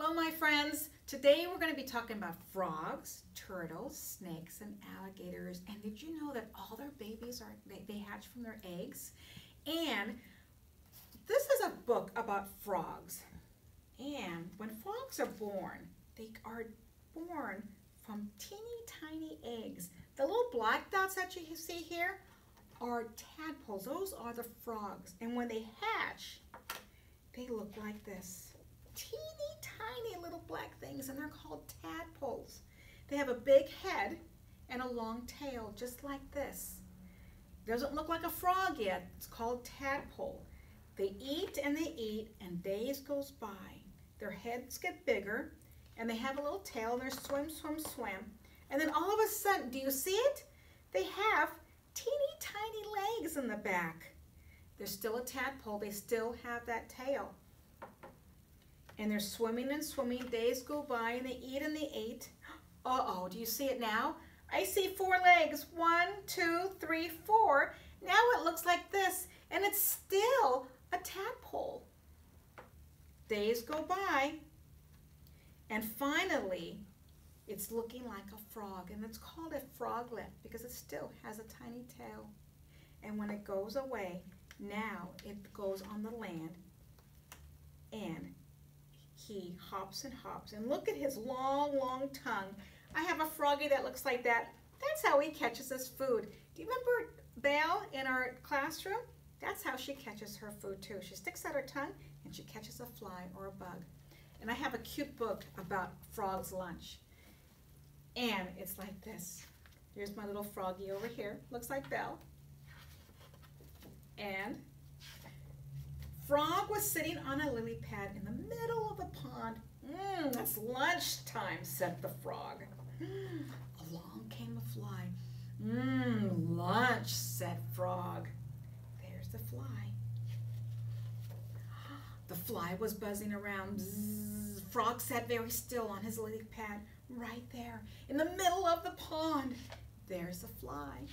Hello, my friends. Today we're going to be talking about frogs, turtles, snakes, and alligators. And did you know that all their babies are they, they hatch from their eggs? And this is a book about frogs. And when frogs are born, they are born from teeny tiny eggs. The little black dots that you see here are tadpoles. Those are the frogs. And when they hatch, they look like this. Teeny tiny little black things and they're called tadpoles. They have a big head and a long tail just like this. Doesn't look like a frog yet. It's called tadpole. They eat and they eat and days goes by. Their heads get bigger and they have a little tail and they swim, swim, swim. And then all of a sudden, do you see it? They have teeny tiny legs in the back. They're still a tadpole. They still have that tail. And they're swimming and swimming. Days go by and they eat and they eat. Uh-oh, do you see it now? I see four legs. One, two, three, four. Now it looks like this. And it's still a tadpole. Days go by. And finally, it's looking like a frog. And it's called a froglet because it still has a tiny tail. And when it goes away, now it goes on the land and he hops and hops. And look at his long, long tongue. I have a froggy that looks like that. That's how he catches his food. Do you remember Belle in our classroom? That's how she catches her food too. She sticks out her tongue and she catches a fly or a bug. And I have a cute book about frog's lunch. And it's like this. Here's my little froggy over here. Looks like Belle. And Frog was sitting on a lily pad in the middle of the pond. Mmm, it's lunchtime, said the frog. Mm, along came a fly. Mmm, lunch, said Frog. There's the fly. The fly was buzzing around. Bzzz. Frog sat very still on his lily pad, right there, in the middle of the pond. There's the fly.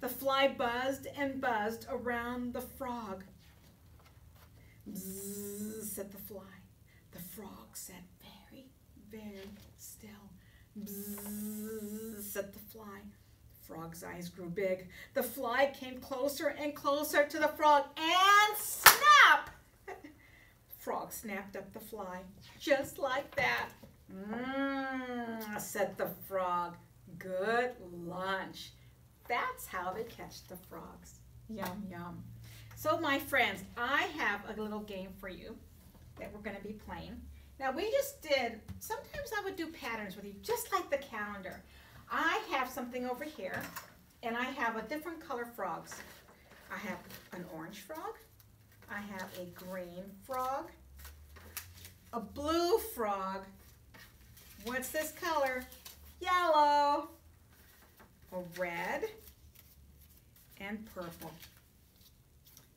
The fly buzzed and buzzed around the frog. Bzzz, said the fly. The frog sat very, very still. Bzzz, said the fly. The frog's eyes grew big. The fly came closer and closer to the frog and snap! frog snapped up the fly, just like that. Mmm, said the frog. Good lunch. That's how they catch the frogs. Yum, yum. So my friends, I have a little game for you that we're going to be playing. Now we just did, sometimes I would do patterns with you, just like the calendar. I have something over here, and I have a different color frogs. I have an orange frog, I have a green frog, a blue frog, what's this color? Yellow, a red, and purple.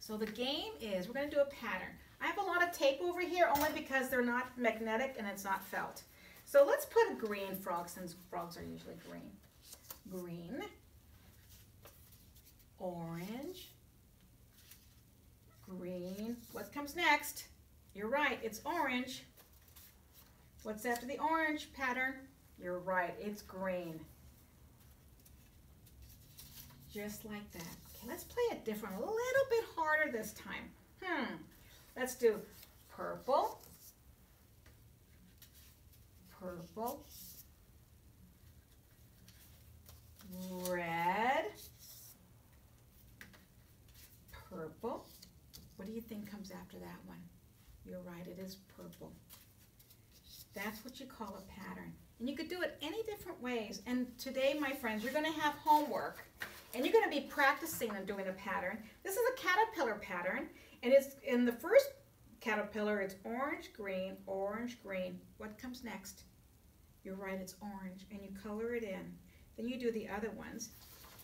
So the game is, we're going to do a pattern. I have a lot of tape over here only because they're not magnetic and it's not felt. So let's put a green frog since frogs are usually green. Green, orange, green. What comes next? You're right, it's orange. What's after the orange pattern? You're right, it's green just like that. Let's play it different, a little bit harder this time. Hmm, let's do purple, purple, red, purple. What do you think comes after that one? You're right, it is purple. That's what you call a pattern. And you could do it any different ways. And today, my friends, you're going to have homework. And you're going to be practicing and doing a pattern. This is a caterpillar pattern. And it's in the first caterpillar, it's orange, green, orange, green. What comes next? You're right, it's orange. And you color it in. Then you do the other ones.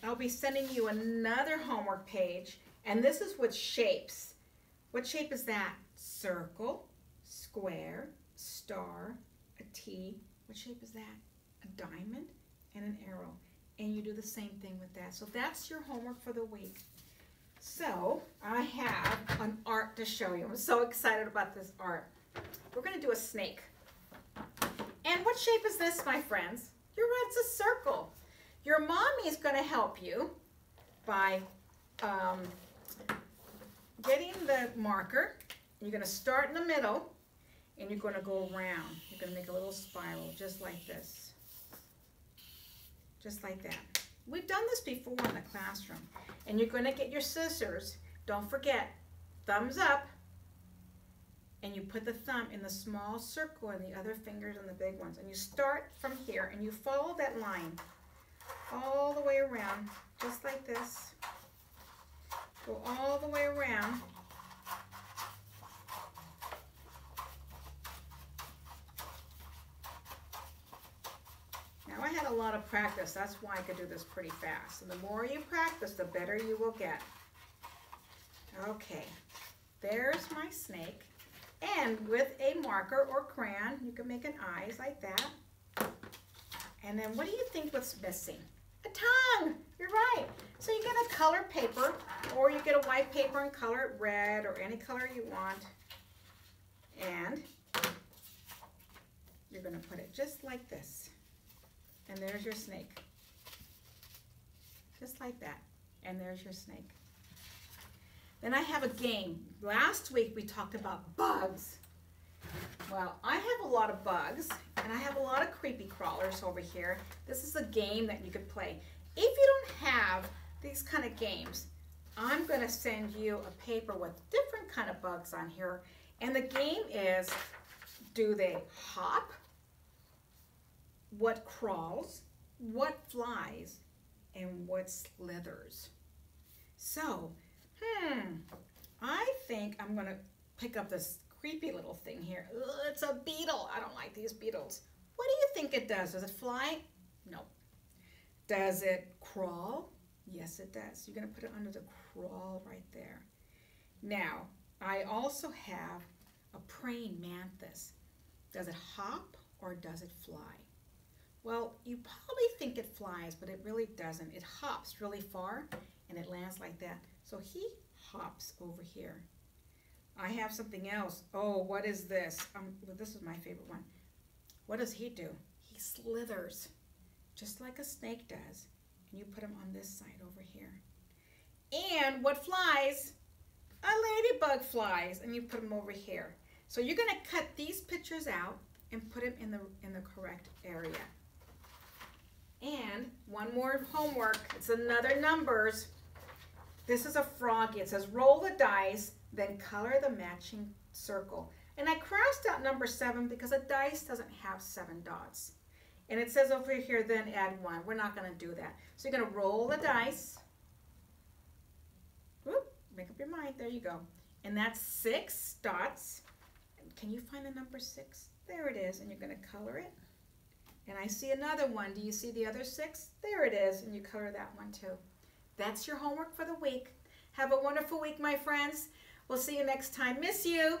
I'll be sending you another homework page. And this is with shapes. What shape is that? Circle, square, star, a T. What shape is that? A diamond and an arrow and you do the same thing with that. So that's your homework for the week. So I have an art to show you. I'm so excited about this art. we're going to do a snake. And what shape is this, my friends? You're right, it's a circle. Your mommy is going to help you by um, getting the marker. You're going to start in the middle and you're going to go around. You're going to make a little spiral just like this. Just like that. We've done this before in the classroom. And you're going to get your scissors. Don't forget, thumbs up. And you put the thumb in the small circle and the other fingers in the big ones. And you start from here and you follow that line all the way around, just like this. Go all the way around. I had a lot of practice, that's why I could do this pretty fast. And the more you practice, the better you will get. Okay, there's my snake. And with a marker or crayon, you can make an eyes like that. And then what do you think was missing? A tongue, you're right. So you get a color paper or you get a white paper and color it red or any color you want. And you're gonna put it just like this. And there's your snake. Just like that. And there's your snake. Then I have a game. Last week we talked about bugs. Well, I have a lot of bugs and I have a lot of creepy crawlers over here. This is a game that you could play. If you don't have these kind of games, I'm going to send you a paper with different kind of bugs on here. And the game is, do they hop? What crawls? What flies? And what slithers? So, hmm, I think I'm to pick up this creepy little thing here. Ugh, it's a beetle. I don't like these beetles. What do you think it does? Does it fly? No. Does it crawl? Yes, it does. You're to put it under the crawl right there. Now, I also have a praying mantis. Does it hop or does it fly? Well, you probably think it flies, but it really doesn't. It hops really far and it lands like that. So he hops over here. I have something else. Oh, what is this? Um, well, this is my favorite one. What does he do? He slithers, just like a snake does. And you put him on this side over here. And what flies? A ladybug flies, and you put him over here. So you're gonna cut these pictures out and put them in the, in the correct area. And one more homework, it's another numbers. This is a froggy. It says roll the dice then color the matching circle. And I crossed out number seven because a dice doesn't have seven dots. And it says over here, then add one. We're not going to do that. So you're going to roll the dice. Whoop, make up your mind. There you go. And that's six dots. Can you find the number six? There it is. And you're going to color it. And I see another one. Do you see the other six? There it is. And you color that one too. That's your homework for the week. Have a wonderful week, my friends. We'll see you next time. Miss you.